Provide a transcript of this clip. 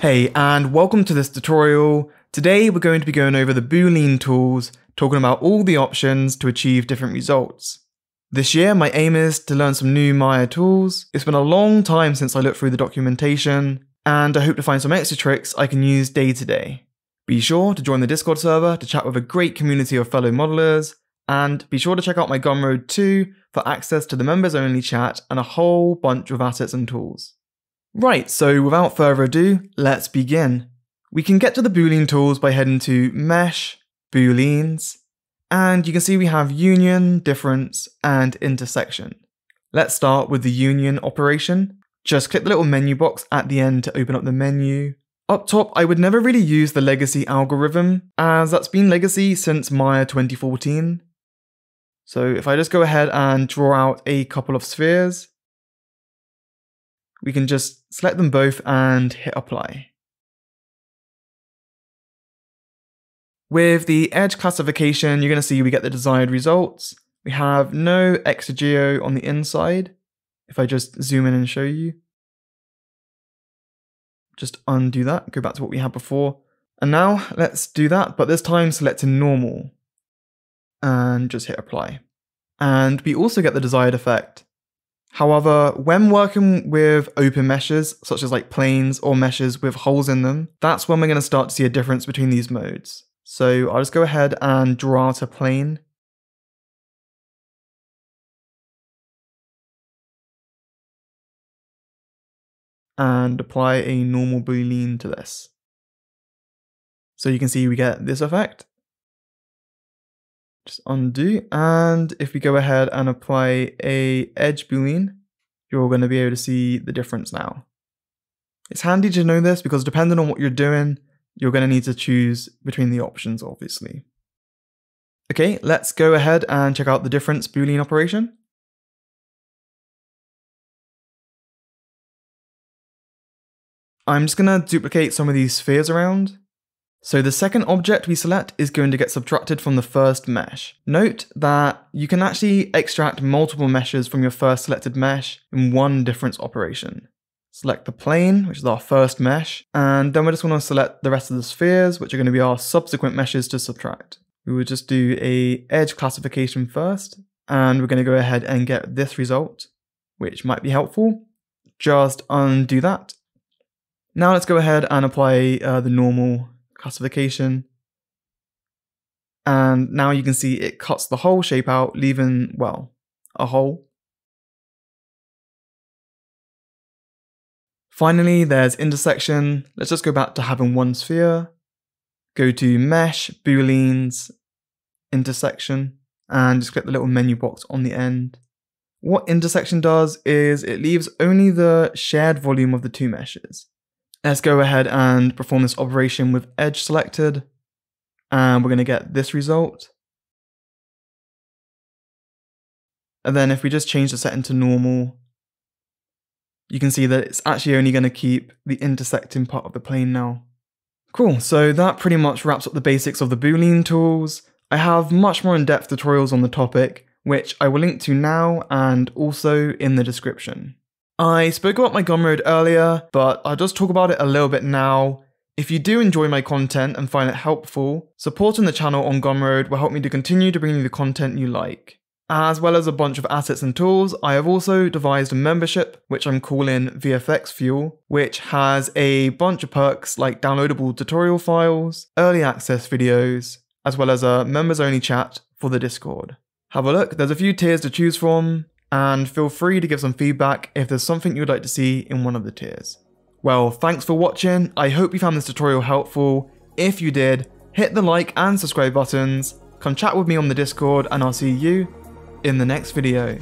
Hey, and welcome to this tutorial. Today we're going to be going over the Boolean tools, talking about all the options to achieve different results. This year, my aim is to learn some new Maya tools. It's been a long time since I looked through the documentation, and I hope to find some extra tricks I can use day to day. Be sure to join the Discord server to chat with a great community of fellow modelers, and be sure to check out my Gumroad 2 for access to the members only chat and a whole bunch of assets and tools. Right, so without further ado, let's begin. We can get to the Boolean tools by heading to Mesh, Booleans, and you can see we have union, difference, and intersection. Let's start with the union operation. Just click the little menu box at the end to open up the menu. Up top, I would never really use the legacy algorithm, as that's been legacy since Maya 2014. So if I just go ahead and draw out a couple of spheres, we can just select them both and hit apply. With the edge classification, you're going to see we get the desired results. We have no extra geo on the inside. If I just zoom in and show you, just undo that, go back to what we had before. And now let's do that, but this time select a normal and just hit apply. And we also get the desired effect. However, when working with open meshes, such as like planes or meshes with holes in them, that's when we're going to start to see a difference between these modes. So I'll just go ahead and draw out a plane. And apply a normal boolean to this. So you can see we get this effect. Just undo. And if we go ahead and apply a edge boolean, you're going to be able to see the difference now. It's handy to know this because depending on what you're doing, you're going to need to choose between the options, obviously. Okay, let's go ahead and check out the difference boolean operation. I'm just going to duplicate some of these spheres around so the second object we select is going to get subtracted from the first mesh. Note that you can actually extract multiple meshes from your first selected mesh in one difference operation. Select the plane, which is our first mesh, and then we just want to select the rest of the spheres, which are going to be our subsequent meshes to subtract. We will just do a edge classification first, and we're going to go ahead and get this result, which might be helpful. Just undo that. Now let's go ahead and apply uh, the normal classification. And now you can see it cuts the whole shape out, leaving, well, a hole. Finally, there's intersection. Let's just go back to having one sphere. Go to mesh, booleans, intersection, and just click the little menu box on the end. What intersection does is it leaves only the shared volume of the two meshes. Let's go ahead and perform this operation with edge selected. And we're going to get this result. And then if we just change the setting to normal, you can see that it's actually only going to keep the intersecting part of the plane now. Cool, so that pretty much wraps up the basics of the Boolean tools. I have much more in-depth tutorials on the topic, which I will link to now and also in the description. I spoke about my Gumroad earlier, but I'll just talk about it a little bit now. If you do enjoy my content and find it helpful, supporting the channel on Gumroad will help me to continue to bring you the content you like. As well as a bunch of assets and tools, I have also devised a membership, which I'm calling VFX Fuel, which has a bunch of perks like downloadable tutorial files, early access videos, as well as a members only chat for the Discord. Have a look, there's a few tiers to choose from, and feel free to give some feedback if there's something you'd like to see in one of the tiers. Well, thanks for watching, I hope you found this tutorial helpful. If you did, hit the like and subscribe buttons, come chat with me on the Discord, and I'll see you in the next video.